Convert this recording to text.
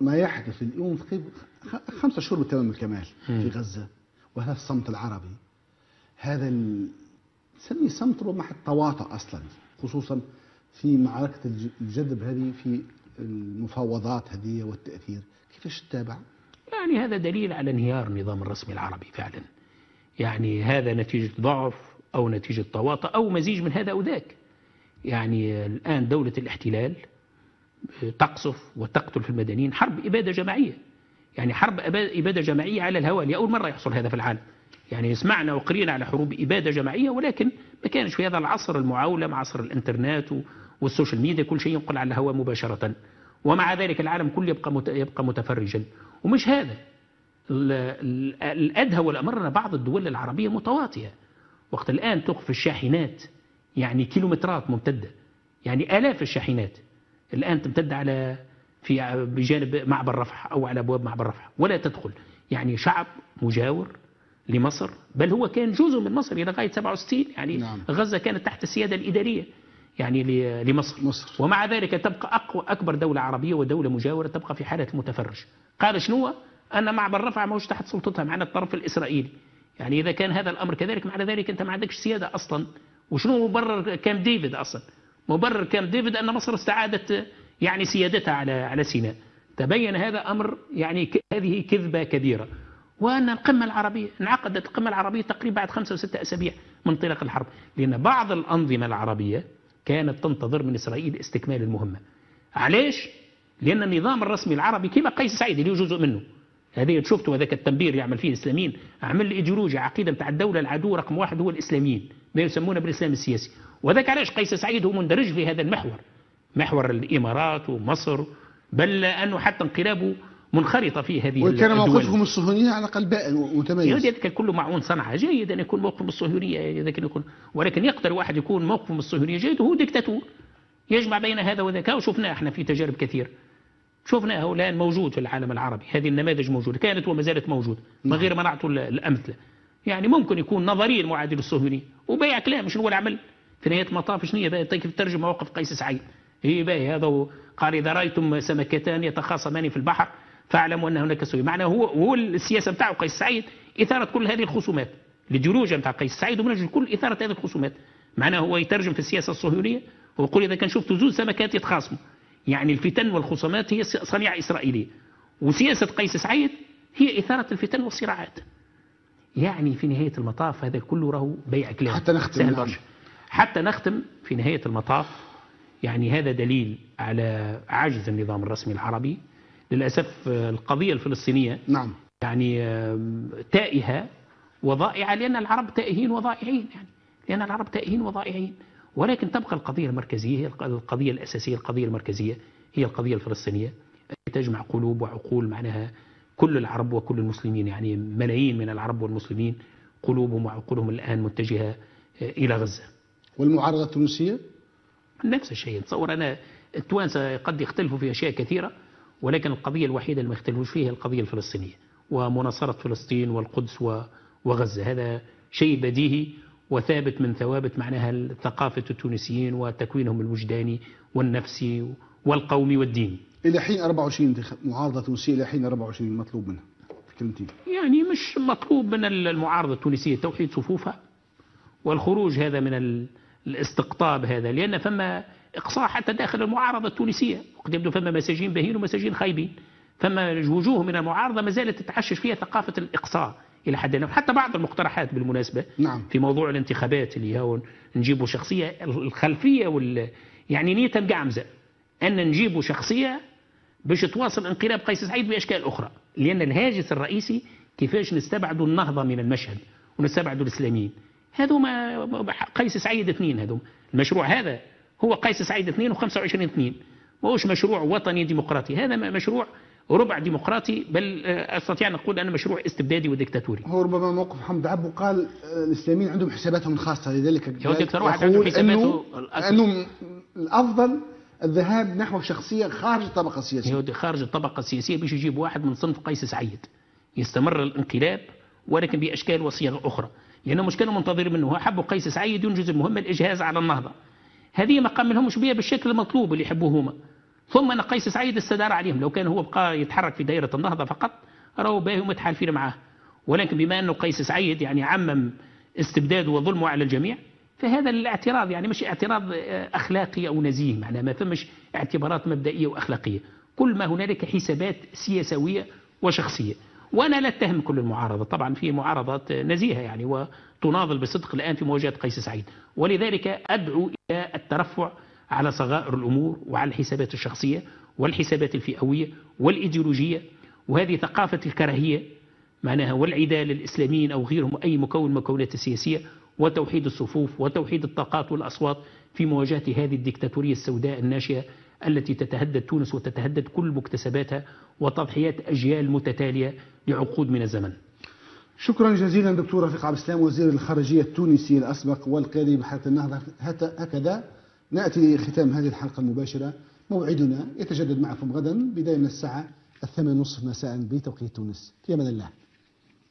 ما يحدث اليوم خ- خمسة شهور بالتمام الكمال في غزة وهذا الصمت العربي. هذا نسميه صمت ربما حتى تواطؤ أصلا خصوصا في معركة الج- الجذب هذه في المفاوضات هذه والتأثير. كيفاش تتابع؟ يعني هذا دليل على انهيار النظام الرسمي العربي فعلا. يعني هذا نتيجة ضعف أو نتيجة تواطؤ أو مزيج من هذا أو ذاك. يعني الآن دولة الاحتلال تقصف وتقتل في المدنيين حرب إبادة جماعية. يعني حرب إبا- إبادة جماعية على الهواء لأول مرة يحصل هذا في العالم. يعني سمعنا وقرينا على حروب إبادة جماعية ولكن ما كانش في هذا العصر العولمة مع عصر الإنترنت وال social media. كل شيء ينقل على الهواء مباشرة. ومع ذلك العالم كله يبقى يبقى متفرجا. ومش هذا. ال- ال- الأدهى والأمر أن بعض الدول العربية متواطئة وقت الآن تقف الشاحنات يعني كيلومترات ممتدة. يعني آلاف الشاحنات. الآن تمتد على في بجانب معبر رفح أو على أبواب معبر رفح. ولا تدخل. يعني شعب مجاور لمصر. بل هو كان جزء من مصر إلى غاية 67 يعني نعم. غزة كانت تحت السيادة الإدارية. يعني لمصر. مصر. ومع ذلك تبقى أقوى أكبر دولة عربية ودولة مجاورة تبقى في حالة المتفرج قال شنو؟ أن معبر رفح موش تحت سلطتها معنا الطرف الإسرائيلي. يعني إذا كان هذا الأمر كذلك معنى ذلك أنت ما عندكش سيادة أصلا. وشنو مبرر كامب ديفيد أصلا؟ مبرر كامب ديفيد أن مصر استعادت يعني سيادتها على على سيناء. تبين هذا أمر يعني هذه كذبة كبيرة. وأن القمة العربية انعقدت القمة العربية تقريبا بعد خمسة وستة أسابيع من انطلاق الحرب. لأن بعض الأنظمة العربية كانت تنتظر من إسرائيل استكمال المهمة. علاش؟ لأن النظام الرسمي العربي كما قيس سعيد اللي هو جزء منه. هذه شفتوا هذاك التنبير يعمل فيه الإسلاميين. عمل الإيديولوجيا عقيدة بتاع الدولة العدو رقم واحد هو الإسلاميين. ما يسمونه بالإسلام السياسي. وذاك علاش قيس سعيد هو مندرج في هذا المحور محور الإمارات ومصر بل أنه حتى انقلابه منخرطة في هذه وكان. موقفهم الصهيونية على الأقل بائن ومتميز يهودي كان كله معون صنعة جيد أن يكون موقف من الصهيونية إذا كان يكون ولكن يقدر واحد يكون موقف من الصهيونية جيد وهو ديكتاتور. يجمع بين هذا وذاك وشفناه إحنا في تجارب كثير. شفناه الآن موجود في العالم العربي. هذه النماذج موجودة. كانت وما زالت موجودة. من غير ما نعطوا ال- الأمثلة. يعني ممكن يكون نظريا معادل للصهيونية وبيع كلام شنو هو العمل في نهاية المطاف شنو هي؟ كيف تترجم مواقف قيس سعيد. هي باهي هذا قال إذا رأيتم سمكتان يتخاصمان في البحر فاعلموا أن هناك سوء. معناه هو هو السياسة بتاعه قيس سعيد إثارة كل هذه الخصومات. الايديولوجيا بتاع قيس سعيد ومن أجل كل إثارة هذه الخصومات. معناه هو يترجم في السياسة الصهيونية ويقول إذا كان شفتوا زوج سمكات يتخاصموا. يعني الفتن والخصومات هي صنيعة إسرائيلية. وسياسة قيس سعيد هي إثارة الفتن والصراعات. يعني في نهاية المطاف هذا كله راهو بيع كلام حتى نختم، سهل نعم. برشا. حتى نختم في نهاية المطاف يعني هذا دليل على عجز النظام الرسمي العربي للأسف آه، القضية الفلسطينية نعم يعني تائهة وضائعة لأن العرب تائهين وضائعين يعني لأن العرب تائهين وضائعين ولكن تبقى القضية المركزية هي الق- القضية الأساسية القضية المركزية هي القضية الفلسطينية تجمع قلوب وعقول معناها كل العرب وكل المسلمين يعني ملايين من العرب والمسلمين قلوبهم وعقولهم الآن متجهة آه، إلى غزة. والمعارضة التونسية؟ نفس الشيء. تصور أنا التوانسة قد يختلفوا في أشياء كثيرة ولكن القضية الوحيدة اللي ما يختلفوش فيها القضية الفلسطينية ومناصرة فلسطين والقدس وغزة. هذا شيء بديهي وثابت من ثوابت معناها ثقافة التونسيين وتكوينهم الوجداني والنفسي والقومي والديني إلى حين 24 انتخاب معارضة تونسية إلى حين 24 مطلوب منها. كلمتين يعني مش مطلوب من المعارضة التونسية توحيد صفوفها والخروج هذا من ال- الاستقطاب هذا لأن فما إقصاء حتى داخل المعارضة التونسية. وقد يبدو فما مساجين باهين ومساجين خايبين. فما وجوه من المعارضة ما زالت تتعشش فيها ثقافة الإقصاء إلى حد ما. حتى بعض المقترحات بالمناسبة نعم. في موضوع الانتخابات اللي هو نجيبوا شخصية الخلفية وال يعني نيتها مقعمزة أن نجيبوا شخصية باش تواصل انقلاب قيس سعيد بأشكال أخرى. لأن الهاجس الرئيسي كيفاش نستبعدوا النهضة من المشهد ونستبعدوا الإسلاميين. هذو ما ما- قيس سعيد اثنين هذو. المشروع هذا هو قيس سعيد اثنين و25 اثنين. ماهوش مشروع وطني ديمقراطي. هذا مشروع ربع ديمقراطي بل آه، أستطيع أن أقول انه مشروع استبدادي وديكتاتوري. هو ربما موقف محمد عبو قال آه، الإسلاميين عندهم حساباتهم الخاصة لذلك هو قال- أكثر واحد عنده حساباته أنه, الأكبر. الذهاب نحو شخصية خارج الطبقة السياسية. يهودي خارج الطبقة السياسية باش يجيب واحد من صنف قيس سعيد. يستمر الانقلاب ولكن بأشكال وصيغ أخرى. لأنه مش كانوا منتظرين منه. حبوا قيس سعيد ينجز المهمة الإجهاز على النهضة. هذه ما قام لهمش بها بالشكل المطلوب اللي يحبوه هما ثم أن قيس سعيد استدار عليهم. لو كان هو بقى يتحرك في دائرة النهضة فقط راهو باهي متحالفين معاه. ولكن بما أنه قيس سعيد يعني عمم استبداده وظلمه على الجميع فهذا الاعتراض يعني مش اعتراض أخلاقي أو نزيه معناه ما فمش اعتبارات مبدئية وأخلاقية كل ما هنالك حسابات سياسوية وشخصية. وأنا لا أتهم كل المعارضة طبعا في معارضات نزيهة يعني وتناضل بصدق الآن في مواجهة قيس سعيد. ولذلك أدعو إلى الترفع على صغائر الأمور وعلى الحسابات الشخصية والحسابات الفئوية والإيديولوجية. وهذه ثقافة الكراهية معناها والعداء للإسلاميين أو غيرهم أي مكون مكونات السياسية وتوحيد الصفوف وتوحيد الطاقات والأصوات في مواجهة هذه الدكتاتورية السوداء الناشئة التي تتهدد تونس وتتهدد كل مكتسباتها وتضحيات أجيال متتالية لعقود من الزمن. شكرا جزيلا دكتور رفيق عبد السلام وزير الخارجية التونسي الأسبق والقيادي بحركة النهضة هكذا نأتي لختام هذه الحلقة المباشرة. موعدنا يتجدد معكم غدا بداية من الساعة الثامنة نصف مساء بتوقيت تونس. في أمان الله.